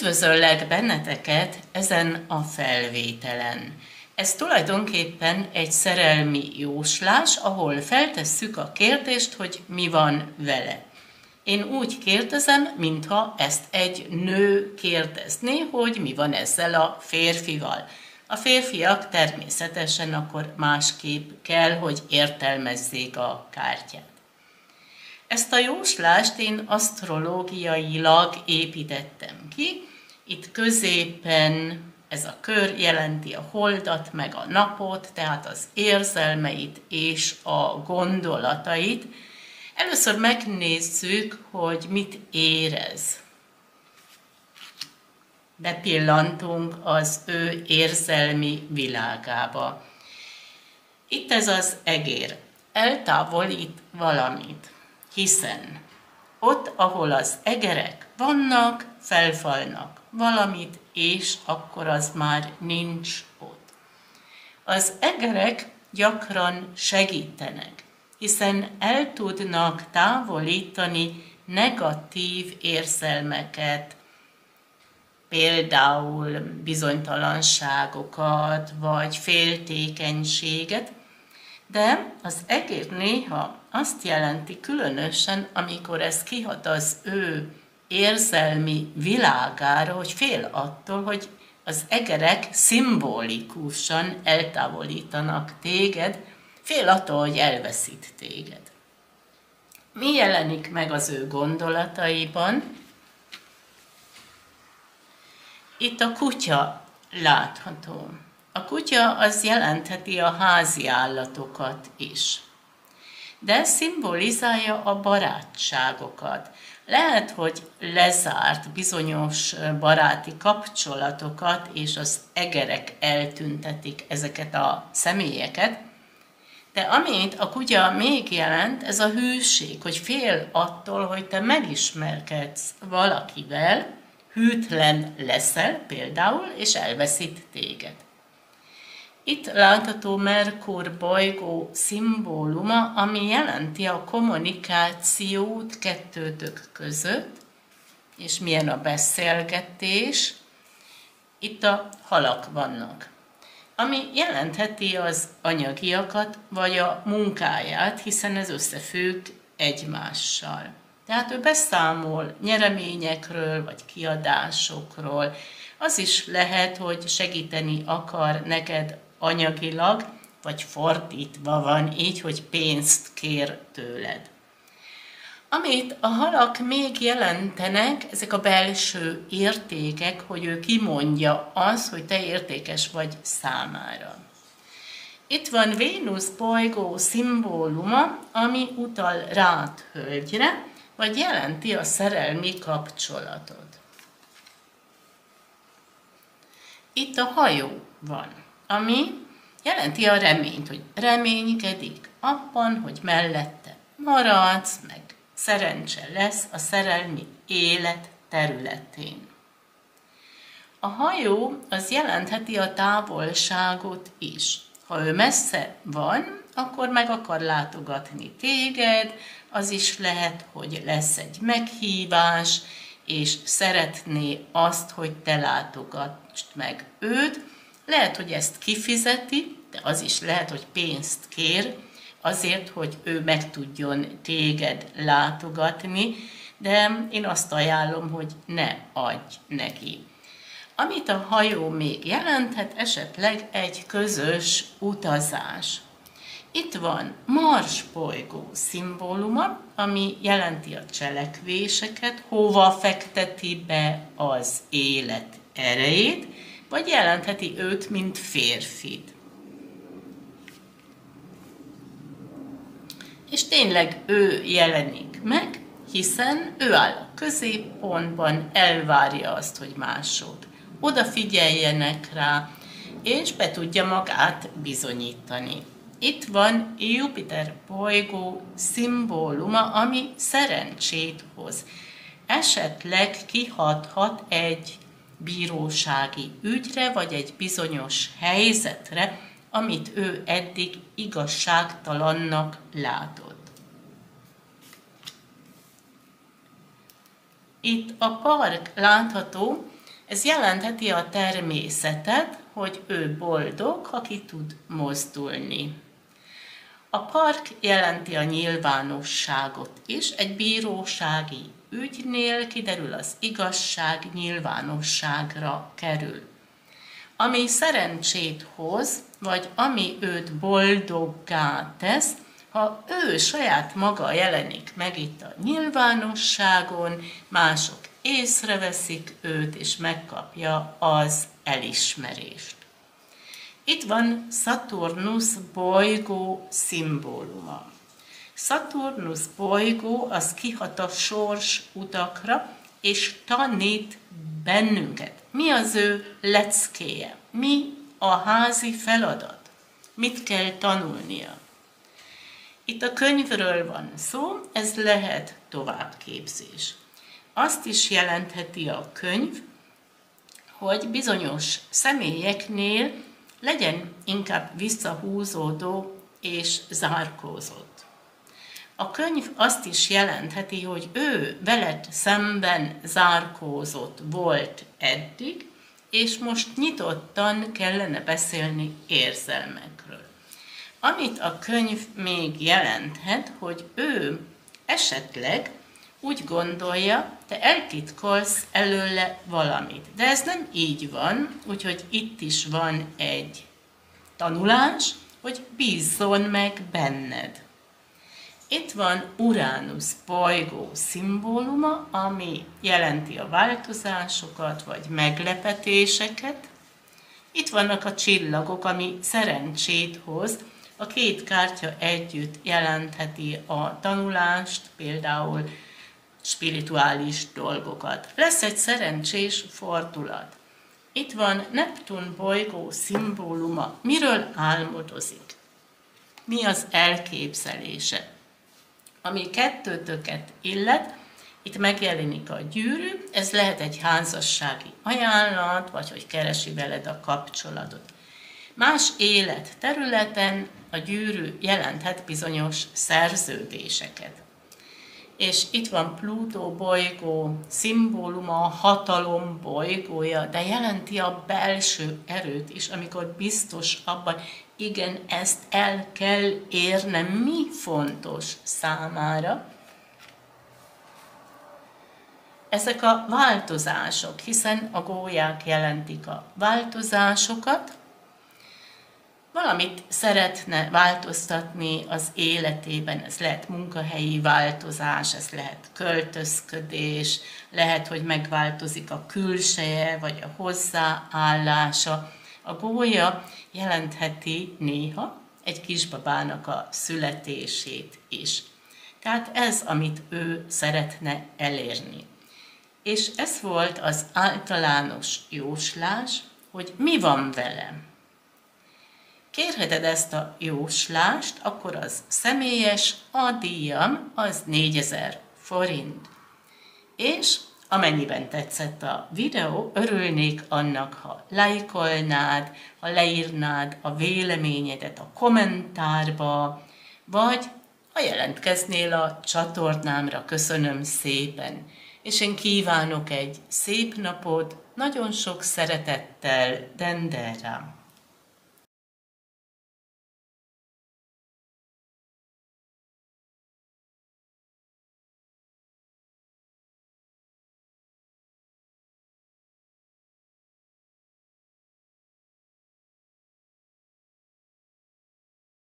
Üdvözöllek benneteket ezen a felvételen. Ez tulajdonképpen egy szerelmi jóslás, ahol feltesszük a kérdést, hogy mi van vele. Én úgy kérdezem, mintha ezt egy nő kérdezné, hogy mi van ezzel a férfival. A férfiak természetesen akkor másképp kell, hogy értelmezzék a kártyát. Ezt a jóslást én asztrológiailag építettem ki. Itt középen ez a kör jelenti a holdat, meg a napot, tehát az érzelmeit és a gondolatait. Először megnézzük, hogy mit érez. Bepillantunk az ő érzelmi világába. Itt ez az egér. Eltávolít valamit hiszen ott, ahol az egerek vannak, felfalnak valamit, és akkor az már nincs ott. Az egerek gyakran segítenek, hiszen el tudnak távolítani negatív érzelmeket, például bizonytalanságokat, vagy féltékenységet, de az egér néha azt jelenti különösen, amikor ez kihat az ő érzelmi világára, hogy fél attól, hogy az egerek szimbolikusan eltávolítanak téged, fél attól, hogy elveszít téged. Mi jelenik meg az ő gondolataiban? Itt a kutya látható. A kutya az jelentheti a házi állatokat is de szimbolizálja a barátságokat. Lehet, hogy lezárt bizonyos baráti kapcsolatokat, és az egerek eltüntetik ezeket a személyeket, de amit a kutya még jelent, ez a hűség, hogy fél attól, hogy te megismerkedsz valakivel, hűtlen leszel például, és elveszít téged. Itt látható Merkur bolygó szimbóluma, ami jelenti a kommunikációt kettőtök között, és milyen a beszélgetés. Itt a halak vannak, ami jelentheti az anyagiakat, vagy a munkáját, hiszen ez összefügg egymással. Tehát ő beszámol nyereményekről, vagy kiadásokról. Az is lehet, hogy segíteni akar neked anyagilag, vagy fordítva van így, hogy pénzt kér tőled. Amit a halak még jelentenek, ezek a belső értékek, hogy ő kimondja az, hogy te értékes vagy számára. Itt van Vénusz bolygó szimbóluma, ami utal rád hölgyre, vagy jelenti a szerelmi kapcsolatot. Itt a hajó van ami jelenti a reményt, hogy reménykedik abban, hogy mellette maradsz, meg szerencse lesz a szerelmi élet területén. A hajó az jelentheti a távolságot is. Ha ő messze van, akkor meg akar látogatni téged, az is lehet, hogy lesz egy meghívás, és szeretné azt, hogy te látogatsd meg őt, lehet, hogy ezt kifizeti, de az is lehet, hogy pénzt kér, azért, hogy ő meg tudjon téged látogatni, de én azt ajánlom, hogy ne adj neki. Amit a hajó még jelenthet, esetleg egy közös utazás. Itt van Mars bolygó szimbóluma, ami jelenti a cselekvéseket, hova fekteti be az élet erejét, vagy jelentheti őt, mint férfit. És tényleg ő jelenik meg, hiszen ő áll a középpontban, elvárja azt, hogy mások odafigyeljenek rá, és be tudja magát bizonyítani. Itt van Jupiter bolygó szimbóluma, ami szerencsét hoz. Esetleg kihathat egy bírósági ügyre, vagy egy bizonyos helyzetre, amit ő eddig igazságtalannak látott. Itt a park látható, Ez jelentheti a természetet, hogy ő boldog, ha ki tud mozdulni. A park jelenti a nyilvánosságot is, egy bírósági ügynél kiderül az igazság, nyilvánosságra kerül. Ami szerencsét hoz, vagy ami őt boldoggá tesz, ha ő saját maga jelenik meg itt a nyilvánosságon, mások észreveszik őt, és megkapja az elismerést. Itt van Saturnus bolygó szimbóluma. Saturnus bolygó az kihat a sors utakra, és tanít bennünket. Mi az ő leckéje? Mi a házi feladat? Mit kell tanulnia? Itt a könyvről van szó, ez lehet továbbképzés. Azt is jelentheti a könyv, hogy bizonyos személyeknél legyen inkább visszahúzódó és zárkózott. A könyv azt is jelentheti, hogy ő veled szemben zárkózott volt eddig, és most nyitottan kellene beszélni érzelmekről. Amit a könyv még jelenthet, hogy ő esetleg úgy gondolja, te eltitkolsz előle valamit. De ez nem így van, úgyhogy itt is van egy tanulás, hogy bízzon meg benned. Itt van Uranus bolygó szimbóluma, ami jelenti a változásokat vagy meglepetéseket. Itt vannak a csillagok, ami szerencsét hoz. A két kártya együtt jelentheti a tanulást, például spirituális dolgokat. Lesz egy szerencsés fordulat. Itt van Neptun bolygó szimbóluma. Miről álmodozik? Mi az elképzelése? Ami kettőtöket illet, itt megjelenik a gyűrű, ez lehet egy házassági ajánlat, vagy hogy keresi veled a kapcsolatot. Más élet területen a gyűrű jelenthet bizonyos szerződéseket és itt van Plutó bolygó, szimbóluma, hatalom bolygója, de jelenti a belső erőt is, amikor biztos abban, igen, ezt el kell érnem, mi fontos számára. Ezek a változások, hiszen a gólyák jelentik a változásokat, valamit szeretne változtatni az életében, ez lehet munkahelyi változás, ez lehet költözködés, lehet, hogy megváltozik a külseje, vagy a hozzáállása. A gólya jelentheti néha egy kisbabának a születését is. Tehát ez, amit ő szeretne elérni. És ez volt az általános jóslás, hogy mi van velem Kérheted ezt a jóslást, akkor az személyes, a díjam az 4000 forint. És amennyiben tetszett a videó, örülnék annak, ha lájkolnád, ha leírnád a véleményedet a kommentárba, vagy ha jelentkeznél a csatornámra, köszönöm szépen. És én kívánok egy szép napot, nagyon sok szeretettel, Dendera.